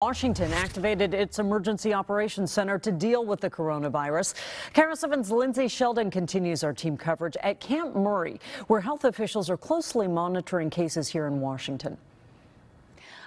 Washington activated its emergency operations center to deal with the coronavirus. KIRO 7's Linzi Sheldon continues our team coverage at Camp Murray, where health officials are closely monitoring cases here in Washington.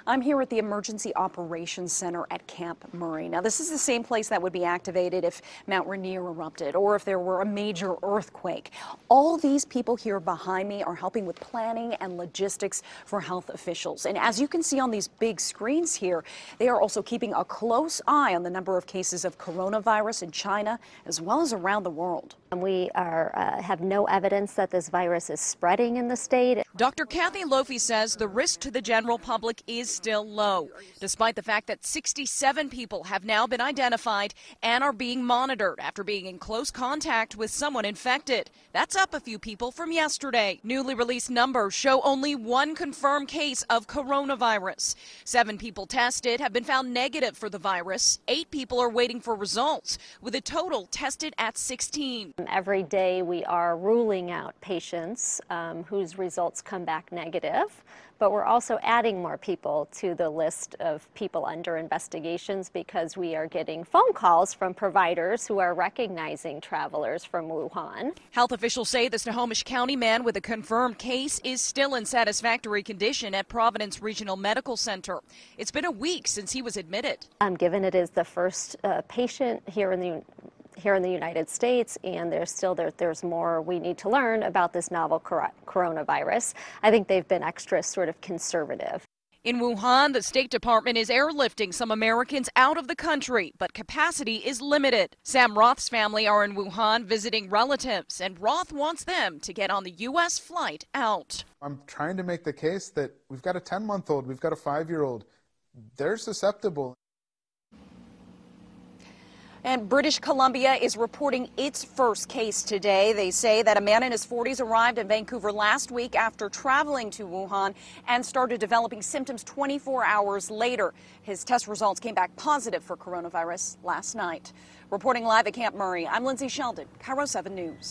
I'm here at the Emergency Operations Center at Camp Murray. Now, this is the same place that would be activated if Mount Rainier erupted or if there were a major earthquake. All these people here behind me are helping with planning and logistics for health officials. And as you can see on these big screens here, they are also keeping a close eye on the number of cases of coronavirus in China as well as around the world. We are, uh, have no evidence that this virus is spreading in the state. Dr. Kathy Lofy says the risk to the general public is still low, despite the fact that 67 people have now been identified and are being monitored after being in close contact with someone infected. That's up a few people from yesterday. Newly released numbers show only one confirmed case of coronavirus. Seven people tested have been found negative for the virus. Eight people are waiting for results, with a total tested at 16. Every day we are ruling out patients um, whose results come back negative, but we're also adding more people to the list of people under investigations because we are getting phone calls from providers who are recognizing travelers from Wuhan. Health officials say the Snohomish County man with a confirmed case is still in satisfactory condition at Providence Regional Medical Center. It's been a week since he was admitted. Um, given it is the first uh, patient here in the here in the United States, and there's still there, there's more we need to learn about this novel coronavirus. I think they've been extra sort of conservative. In Wuhan, the State Department is airlifting some Americans out of the country, but capacity is limited. Sam Roth's family are in Wuhan visiting relatives, and Roth wants them to get on the U.S. flight out. I'm trying to make the case that we've got a 10 month old, we've got a five year old. They're susceptible. And British Columbia is reporting its first case today. They say that a man in his 40s arrived in Vancouver last week after traveling to Wuhan and started developing symptoms 24 hours later. His test results came back positive for coronavirus last night. Reporting live at Camp Murray, I'm Linzi Sheldon, KIRO 7 News.